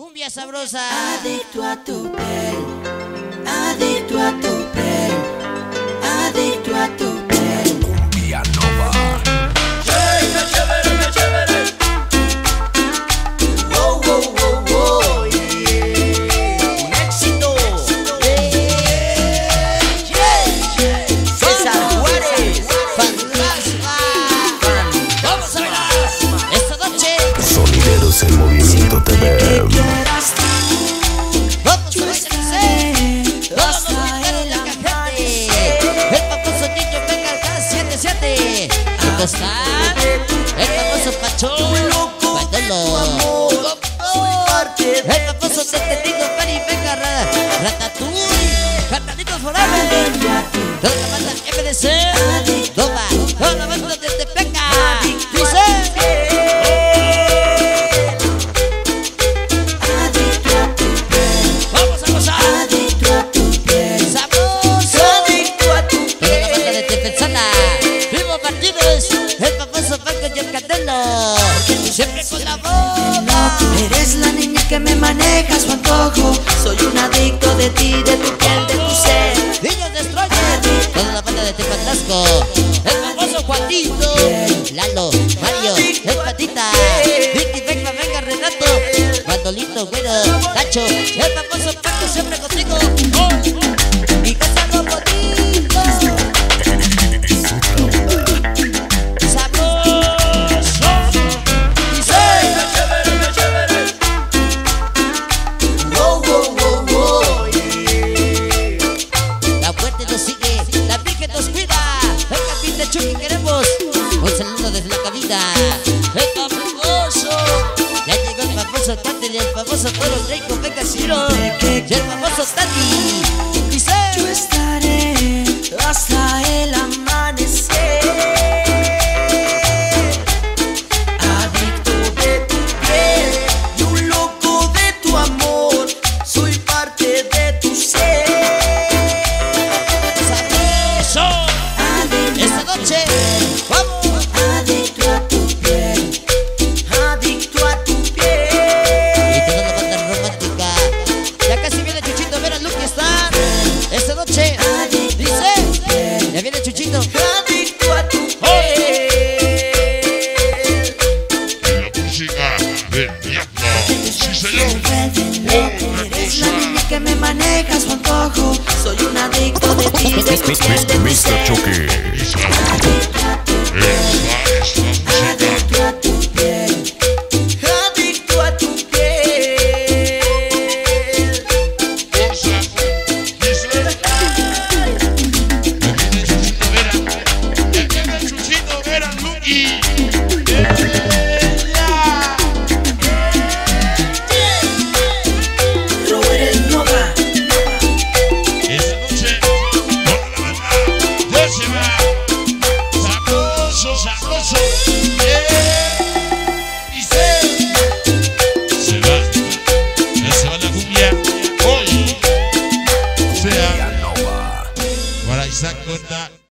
Cumbia sabrosa. Adicto a tu piel, ¿Dónde está? El famoso Pachón. Parte El famoso detenido Pari venga ra- Ratatouille. Cartalitos Forever. Toda la banda MDC. Toma. Toda la banda de Tepeca. Dice. adicto Martínez. El famoso Paco y el Candelo. Siempre con la boca. Eres la niña que me maneja su antojo. Soy un adicto de ti, de tu piel, de tu ser. Niños Destroyer. Toda la banda de Tepatasco. El famoso Juanito. Lalo, Mario, el Patita. Vicky, venga, venga, Renato. Bandolito, bueno, Nacho. El famoso Paco siempre contigo. El famoso. Ya llegó el famoso Tati y el famoso Toro Draco. Venga, Ciro. Sí, señor. Eres la niña que me maneja su antojo. Soy un adicto de ti, de tu piel, de tu Mr. Chucky.